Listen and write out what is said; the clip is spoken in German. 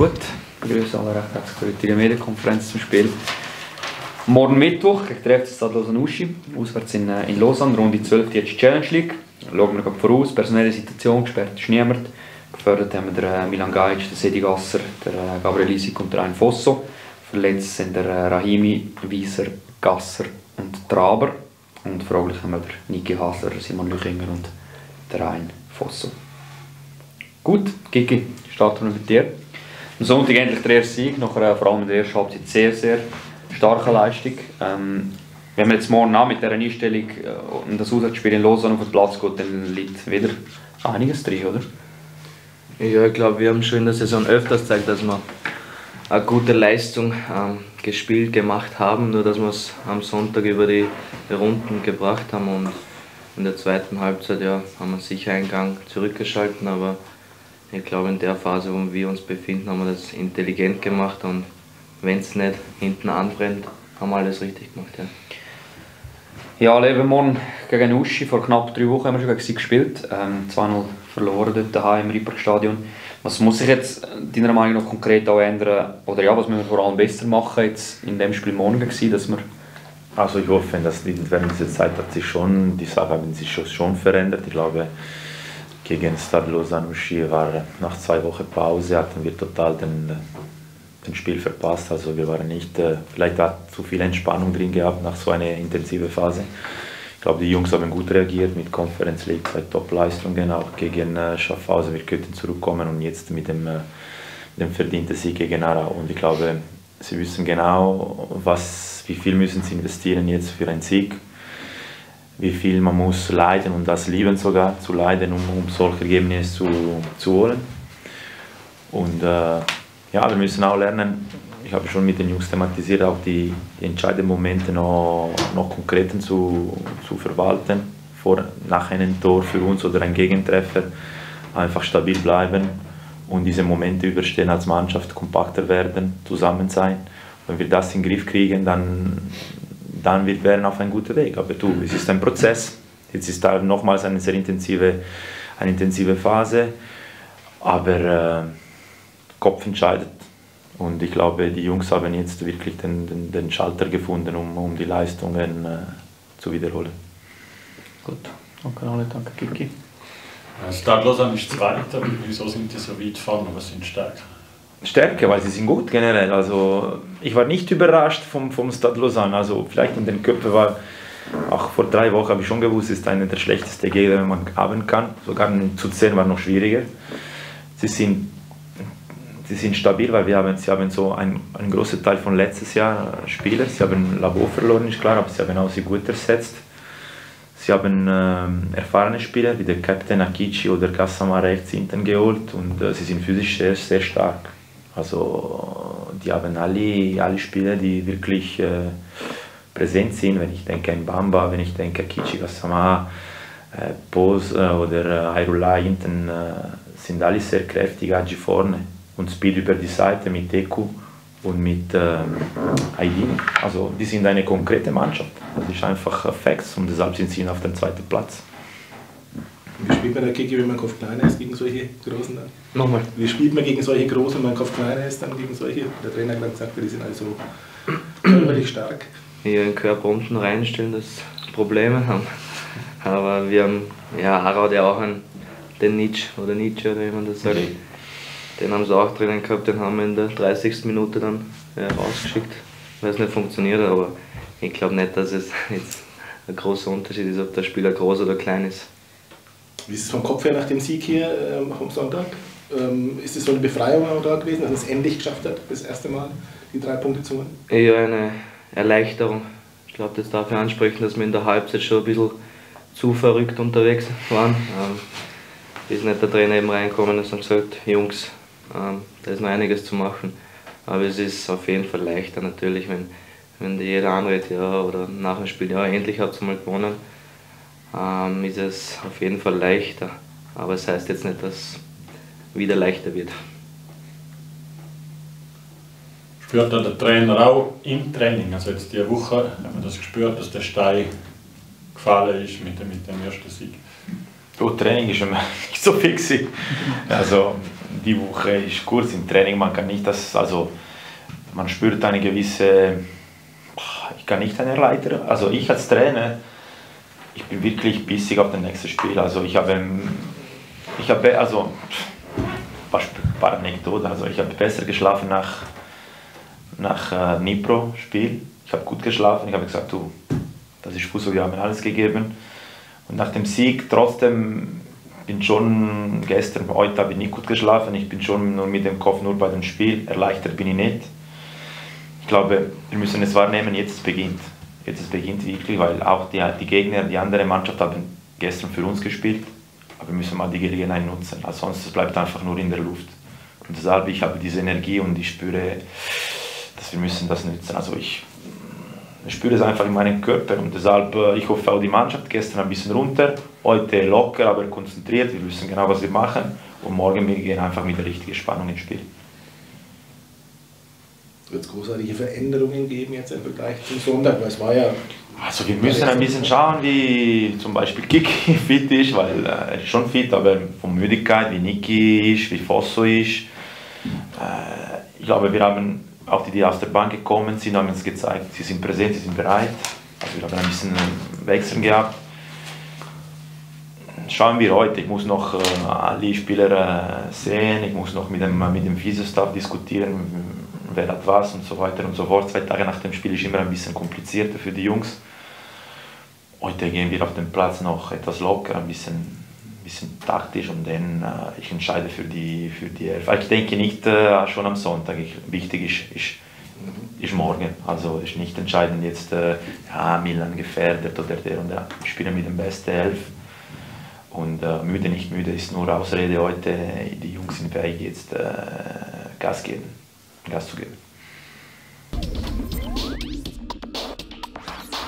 Gut, begrüße alle recht herzlich Medienkonferenz zum Spiel. Morgen Mittwoch gegen den FC Uschi, auswärts in, äh, in Lausanne, Runde 12, jetzt Challenge League. Schauen wir voraus, personelle Situation, gesperrt ist niemand. Gefördert haben wir den äh, Milan Gajic, den Sedi Gasser, den äh, Gabriel Lisik und den Fosso. Verletzt sind der Rahimi, Wieser, Gasser und Traber. Und fraglich haben wir den Niki Hasler, Simon Lüchinger und Rhein Fosso. Gut, Kiki, starten wir mit dir. Am Sonntag endlich der erste Sieg, nachher vor allem in der ersten Halbzeit sehr, sehr starke Leistung. Ähm, wenn man jetzt morgen an mit dieser Einstellung äh, und das Auswärtsspiel in Lausanne auf den Platz geht, dann liegt wieder einiges drin, oder? Ja, ich glaube, wir haben schon in der Saison öfters gezeigt, dass wir eine gute Leistung ähm, gespielt, gemacht haben, nur dass wir es am Sonntag über die Runden gebracht haben und in der zweiten Halbzeit ja, haben wir sicher einen Gang zurückgeschalten, aber ich glaube, in der Phase, wo wir uns befinden, haben wir das intelligent gemacht und wenn es nicht hinten anbrennt, haben wir alles richtig gemacht. Ja. Ja, Levermorn gegen Uschi, vor knapp drei Wochen haben wir schon gegen sie gespielt. Ähm, 2-0 verloren dort daheim im Riperstadion. Was muss sich jetzt deiner Meinung nach konkret auch ändern? Oder ja, was müssen wir vor allem besser machen jetzt in dem Spiel morgen gewesen, dass wir also ich hoffe, dass während dieser Zeit hat sich schon, die Sache haben sich schon verändert. Ich glaube, gegen Stade Lausanne war nach zwei Wochen Pause, hatten wir total den, den Spiel verpasst. Also wir waren nicht, äh, vielleicht war zu viel Entspannung drin gehabt nach so einer intensiven Phase. Ich glaube, die Jungs haben gut reagiert mit Conference League, zwei Top-Leistungen, auch gegen äh, Schaffhausen. Wir könnten zurückkommen und jetzt mit dem, äh, dem verdienten Sieg gegen Aarau. Und ich glaube, sie wissen genau, was, wie viel müssen sie investieren jetzt für einen Sieg wie viel man muss leiden und das lieben sogar zu leiden, um, um solche Ergebnisse zu, zu holen. Und äh, ja, wir müssen auch lernen, ich habe schon mit den Jungs thematisiert, auch die, die entscheidenden Momente noch, noch konkreter zu, zu verwalten, vor, nach einem Tor für uns oder ein Gegentreffer, einfach stabil bleiben und diese Momente überstehen als Mannschaft, kompakter werden, zusammen sein. Wenn wir das in den Griff kriegen, dann, dann wird werden auf einem guten Weg. Aber du, es ist ein Prozess. Jetzt ist da nochmals eine sehr intensive, eine intensive Phase. Aber äh, Kopf entscheidet. Und ich glaube, die Jungs haben jetzt wirklich den, den, den Schalter gefunden, um, um die Leistungen äh, zu wiederholen. Gut, danke alle, danke Kiki. Lausanne ist Zweiter, wieso sind die so weit vorne, was sind stärker? Stärke, weil sie sind gut generell. Also ich war nicht überrascht vom, vom Stade Lausanne. Also vielleicht in den Köpfen war, auch vor drei Wochen habe ich schon gewusst, ist einer der schlechtesten Gegner, den man haben kann. Sogar zu zehn war noch schwieriger. Sie sind, sie sind stabil, weil wir haben, sie haben so einen, einen großen Teil von letztes Jahr Spieler. Sie haben Labo verloren, ist klar, aber sie haben auch sie gut ersetzt. Sie haben äh, erfahrene Spieler wie der Captain Akichi oder Kassama rechts hinten geholt und äh, sie sind physisch sehr, sehr stark. Also die haben alle, Spieler, die wirklich äh, präsent sind. Wenn ich denke an Bamba, wenn ich denke an Kichi Gassama, äh, Pose äh, oder Airullah hinten, äh, sind alle sehr kräftig, Agi vorne und Speed über die Seite mit Eku und mit äh, Aidin. Also die sind eine konkrete Mannschaft. Das ist einfach Facts und deshalb sind sie auf dem zweiten Platz. Wie spielt man dagegen, wenn man Kopf kleiner ist gegen solche Großen dann? Nochmal. Wie spielt man gegen solche Großen, wenn man Kopf kleiner ist dann gegen solche? Der Trainer hat gesagt, die sind also körperlich stark. Ihren Körper unten reinstellen, das Probleme haben. Aber wir haben, ja, Ara hat ja auch einen, den Nietzsche oder Nietzsche oder wie man das sagt. Mhm. Den haben sie auch drinnen gehabt, den haben wir in der 30. Minute dann ja, rausgeschickt, weil es nicht funktioniert hat. Aber ich glaube nicht, dass es jetzt ein großer Unterschied ist, ob der Spieler groß oder klein ist. Wie ist es vom Kopf her nach dem Sieg hier ähm, am Sonntag? Ähm, ist es so eine Befreiung auch da gewesen, dass es endlich geschafft hat, das erste Mal die drei Punkte zu holen? Ja, eine Erleichterung. Ich glaube, das darf ich ansprechen, dass wir in der Halbzeit schon ein bisschen zu verrückt unterwegs waren. Ähm, bis nicht der Trainer eben reinkommen ist und gesagt, Jungs, ähm, da ist noch einiges zu machen. Aber es ist auf jeden Fall leichter natürlich, wenn, wenn jeder anredet, ja, oder nach dem Spiel, ja, endlich habt ihr mal gewonnen ähm, ist es auf jeden Fall leichter. Aber es das heißt jetzt nicht, dass es wieder leichter wird. Spürt der Trainer auch im Training, also jetzt diese Woche, haben wir das gespürt, dass der Stein gefallen ist mit dem, mit dem ersten Sieg? Oh, Training ist schon nicht so fix. Also die Woche ist kurz im Training, man kann nicht das, also man spürt eine gewisse, ich kann nicht eine Leiter, also ich als Trainer, ich bin wirklich bissig auf das nächste Spiel, also ich habe, ich habe, also, ein paar Anekdoten, also ich habe besser geschlafen nach, nach äh, Nipro-Spiel, ich habe gut geschlafen, ich habe gesagt, du, das ist Fußball, wir haben alles gegeben. Und nach dem Sieg trotzdem bin schon gestern, heute habe ich nicht gut geschlafen, ich bin schon nur mit dem Kopf nur bei dem Spiel, erleichtert bin ich nicht. Ich glaube, wir müssen es wahrnehmen, jetzt beginnt. Jetzt es beginnt wirklich, weil auch die, die Gegner, die andere Mannschaft haben gestern für uns gespielt, aber wir müssen mal die Gelegenheit nutzen, also sonst es bleibt einfach nur in der Luft. Und deshalb, ich habe diese Energie und ich spüre, dass wir müssen das nutzen. Also ich ich spüre es einfach in meinem Körper und deshalb, äh, ich hoffe auch die Mannschaft, gestern ein bisschen runter, heute locker, aber konzentriert, wir wissen genau, was wir machen und morgen wir gehen einfach mit der richtigen Spannung ins Spiel. Wird es großartige Veränderungen geben jetzt im Vergleich zum Sonntag? Weil es war ja also wir müssen ein bisschen schauen, wie zum Beispiel Kiki fit ist, weil äh, er ist schon fit, aber von Müdigkeit, wie Niki ist, wie Fosso ist. Äh, ich glaube, wir haben auch die, die aus der Bank gekommen sind, haben uns gezeigt, sie sind präsent, sie sind bereit. Also wir haben ein bisschen Wechseln gehabt. Schauen wir heute, ich muss noch äh, alle Spieler sehen, ich muss noch mit dem, mit dem Physiostaff diskutieren, wer hat was und so weiter und so fort. Zwei Tage nach dem Spiel ist immer ein bisschen komplizierter für die Jungs. Heute gehen wir auf den Platz noch etwas locker, ein bisschen bisschen taktisch und dann äh, ich entscheide für die für die Elf. Ich denke nicht äh, schon am Sonntag. Ich, wichtig ist, ist, ist morgen. Also ist nicht entscheidend jetzt äh, ja, Milan gefährdet oder der und der. Ich spiele mit dem besten Elf. Und äh, müde, nicht müde ist nur Ausrede heute. Die Jungs sind fähig jetzt äh, Gas geben, Gas zu geben.